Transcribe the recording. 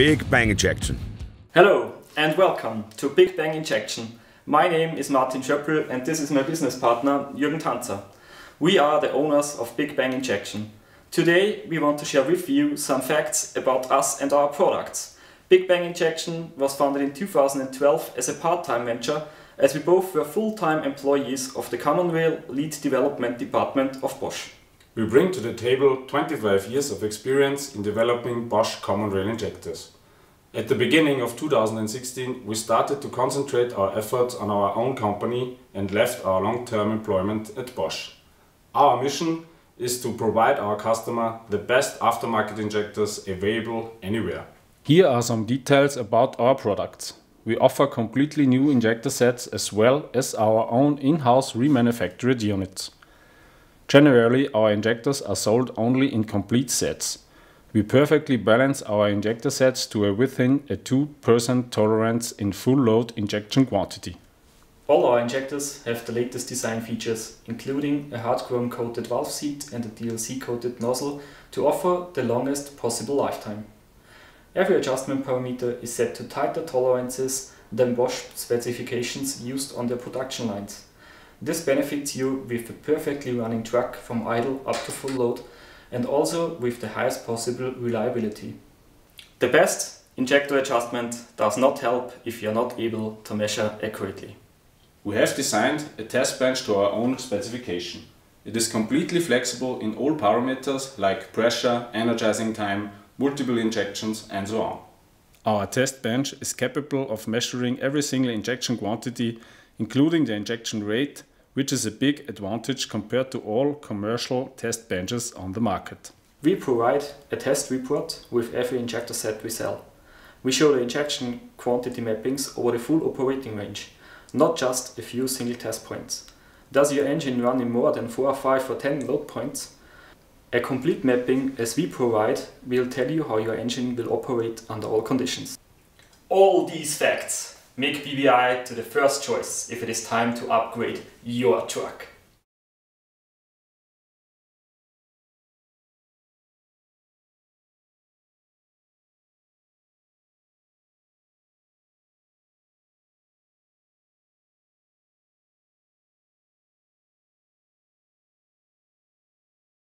Big Bang Injection. Hello and welcome to Big Bang Injection. My name is Martin Schöppel and this is my business partner Jürgen Tanzer. We are the owners of Big Bang Injection. Today we want to share with you some facts about us and our products. Big Bang Injection was founded in 2012 as a part-time venture as we both were full-time employees of the Common Rail Lead Development Department of Bosch. We bring to the table 25 years of experience in developing Bosch common rail injectors. At the beginning of 2016, we started to concentrate our efforts on our own company and left our long-term employment at Bosch. Our mission is to provide our customer the best aftermarket injectors available anywhere. Here are some details about our products. We offer completely new injector sets as well as our own in-house remanufactured units. Generally, our injectors are sold only in complete sets. We perfectly balance our injector sets to a within a 2% tolerance in full load injection quantity. All our injectors have the latest design features, including a hard chrome coated valve seat and a DLC coated nozzle to offer the longest possible lifetime. Every adjustment parameter is set to tighter tolerances than Bosch specifications used on their production lines. This benefits you with a perfectly running truck from idle up to full load and also with the highest possible reliability. The best injector adjustment does not help if you are not able to measure accurately. We have designed a test bench to our own specification. It is completely flexible in all parameters like pressure, energizing time, multiple injections and so on. Our test bench is capable of measuring every single injection quantity, including the injection rate, which is a big advantage compared to all commercial test benches on the market. We provide a test report with every injector set we sell. We show the injection quantity mappings over the full operating range, not just a few single test points. Does your engine run in more than 4, 5 or 10 load points? A complete mapping as we provide will tell you how your engine will operate under all conditions. All these facts make BBI to the first choice if it is time to upgrade your truck.